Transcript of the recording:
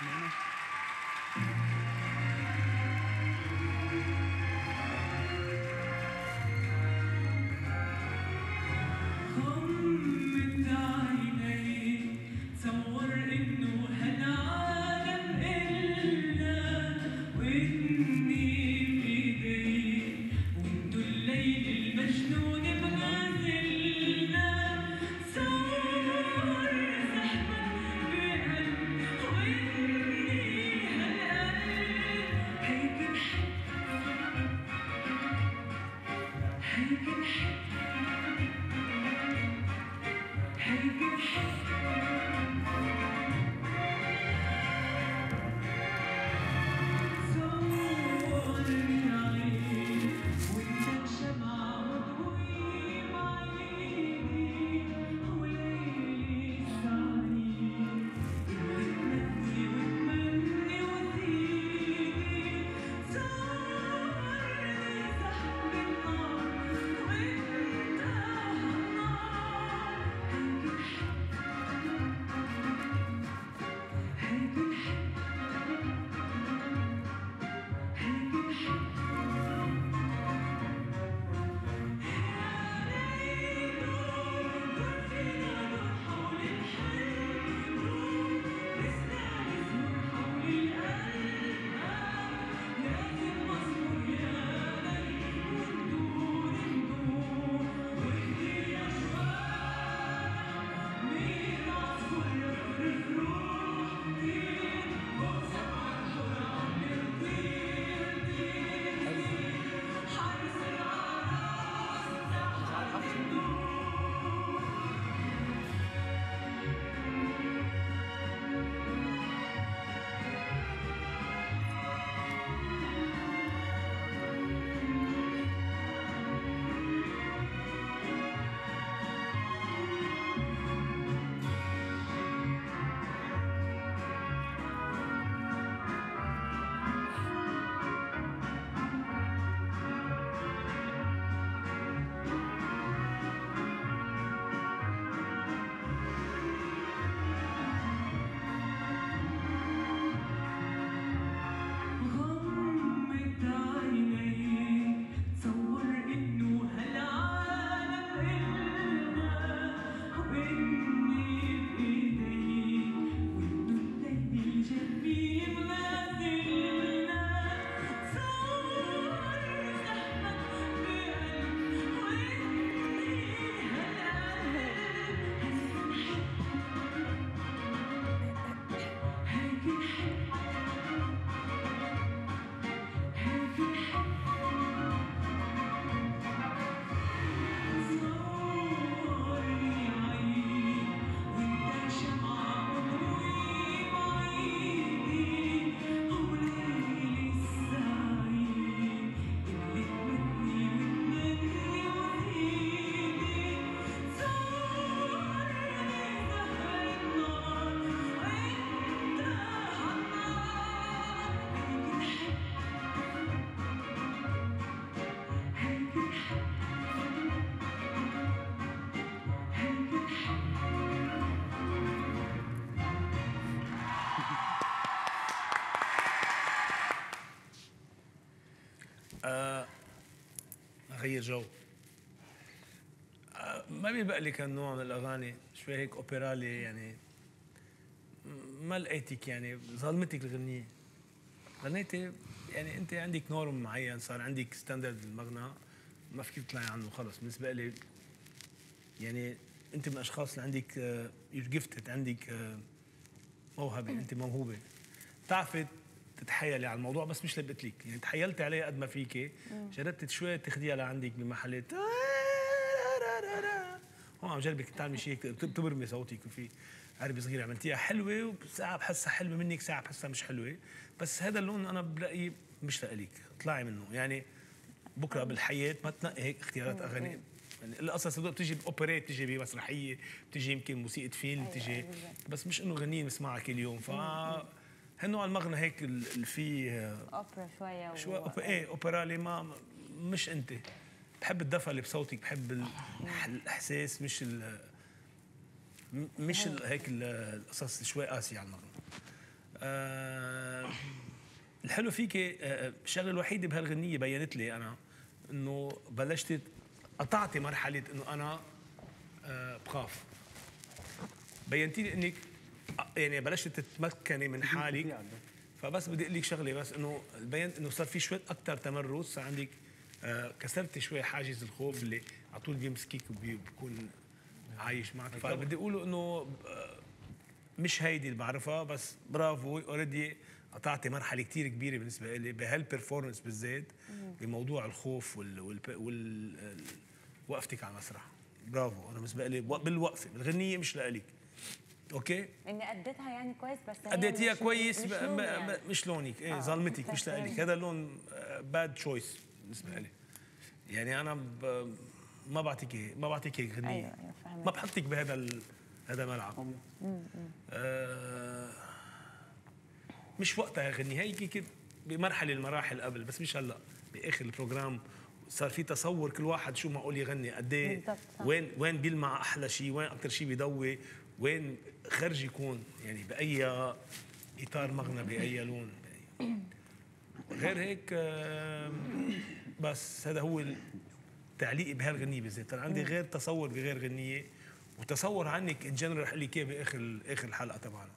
Amém. Né? can help me. غير جو. آه، ما بيبقى لي كان نوع من الأغاني شوي هيك اوبرالي يعني. ما لقيتك يعني ظلمتك الغنية. غنيتي يعني أنت عندك norm معين صار عندك standard المغنى ما فيك تطلعي عنه خلص. بالنسبة لي يعني أنت من الاشخاص اللي عندك you're gifted عندك آه، موهبة أنت موهوبة. بتعرفي تتحيلي على الموضوع بس مش قلت لك يعني تحيلتي عليه قد ما فيك. جربتي شوي تاخذيها لعندك بمحلات. هون عم جربك تعملي شيء تبرمي صوتك وفي عربي صغيرة عملتيها حلوة وساعة بحسها حلوة منك ساعة بحسها مش حلوة. بس هذا اللون أنا بلاقيه مش لك اطلعي منه. يعني بكرة بالحياة ما تنقي هيك اختيارات أغاني. يعني القصص بتيجي باوبريت بتيجي بمسرحية بتيجي يمكن موسيقى فيلم بتيجي أيوة، بس مش إنه غنيه نسمعها كل يوم ف هالنوع المغنى هيك اللي فيه أوبرا شوية شوي و... إيه اوبرالي ما مش أنت. بحب الدفى اللي بصوتك بحب الإحساس مش ال مش ال هيك القصص شوي قاسية على المغنى. آه الحلو فيك آه الشغلة الوحيدة بهالغنية بينت لي أنا إنه بلشت قطعتي مرحلة إنه أنا آه بخاف. بينتي لي إنك يعني بلشت تتمكني من حالك فبس بدي أقول لك شغلة بس إنه بينت إنه صار في شوي أكثر تمرس صار عندك آه كسرتي شوي حاجز الخوف اللي على طول بيمسكك وبيكون عايش معك. فبدي أقوله إنه آه، مش هيدي اللي بعرفها بس برافو already قطعتي مرحلة كتير كبيرة بالنسبة لي بهال performance بالذات بموضوع الخوف وال, وال, وال... وقفتك على المسرح. برافو أنا بالنسبة لي بالوقفة بالغنية مش لإلك. أوكي؟ إني أديتها يعني كويس بس هي أديتيها كويس مش ب- يعني. مش لونك. إيه آه، ظلمتك مش. لإلك. هذا لون bad choice بالنسبة لي. يعني أنا ب... ما بعطيك إيه- ما بعطيك هيك غنية. أيوه أيوه فهمت. ما بحطك بهذا ال... هذا الملعب آه مش وقتها غني. هيك هيك بمرحلة المراحل قبل بس مش هلأ بآخر ال program. صار في تصور كل واحد شو معقول يغني قد إيه. وين وين بيلمع أحلى شيء وين أكثر شيء بيضوي؟ وين خرج يكون؟ يعني بأي إطار مغنى بأي لون؟ بأي. غير هيك بس هذا هو تعليقي بهالغنية بالذات. أنا عندي غير تصور بغير غنية وتصور عنك in general رح قلك اياه باخر آخر الحلقة تبعنا.